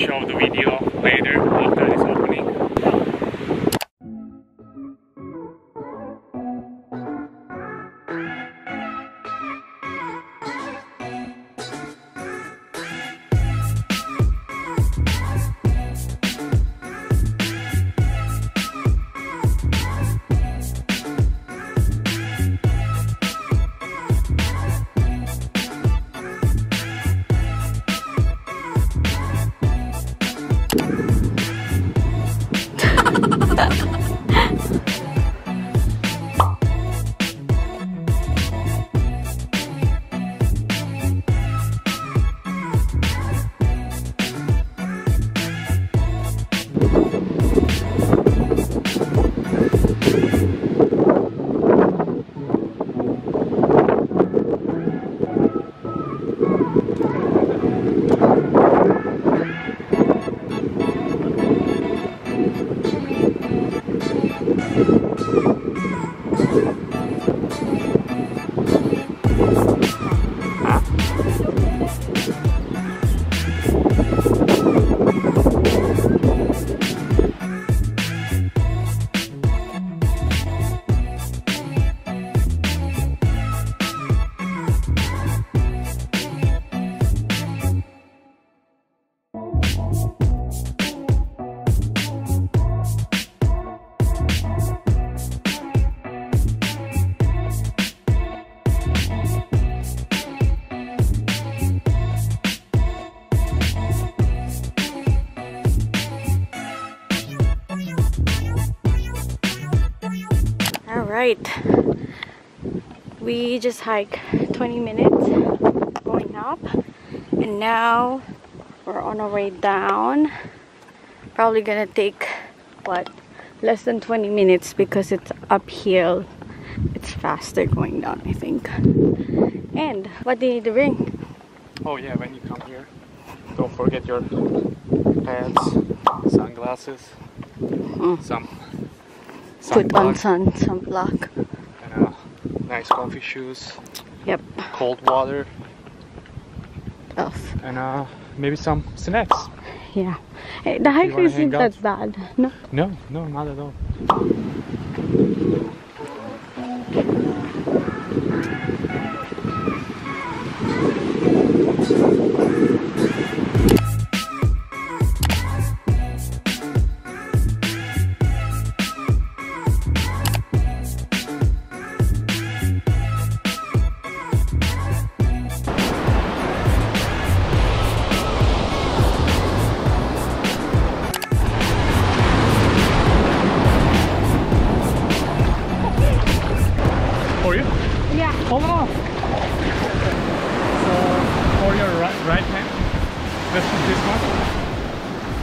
Show of the video. Thank you. Right. We just hiked 20 minutes going up and now we're on our way down. Probably gonna take what less than 20 minutes because it's uphill. It's faster going down, I think. And what do you need to bring? Oh yeah, when you come here, don't forget your pants, sunglasses, Mm. some Put on sun sunblock. and uh, nice comfy shoes, Yep. cold water, Else. and uh, maybe some snacks. Yeah. Hey, the hike isn't that bad. No. No, no, not at all. For you? Yeah. Hold on. So for your right, right hand, this this one.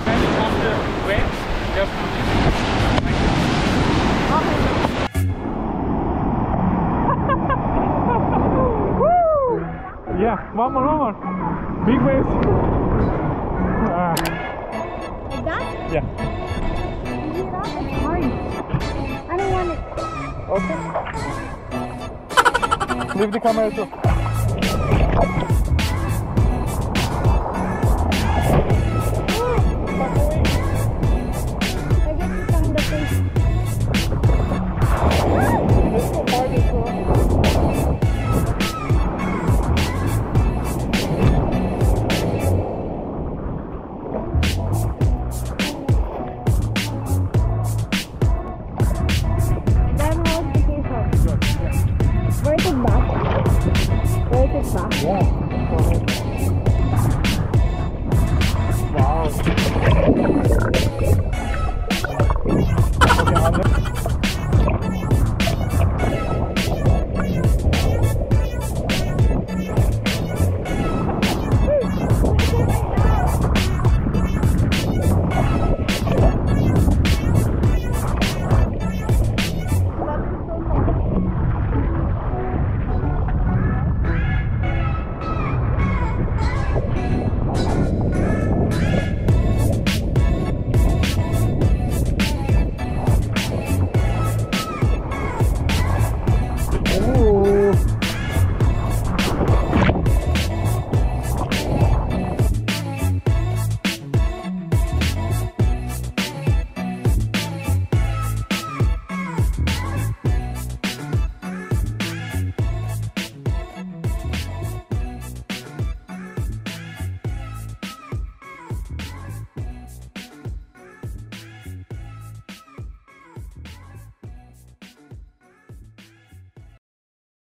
And on the way, just Yeah, one more, one more. Big waves. Ah, Like that? yeah. Easy it up? It's hard. I don't want it. Okay. Livre de comércio.